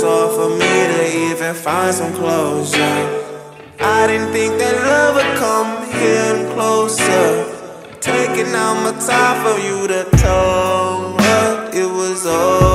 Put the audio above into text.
was hard for me to even find some closure. I didn't think that love would come here and closer. Taking out my time for you to tell it was over.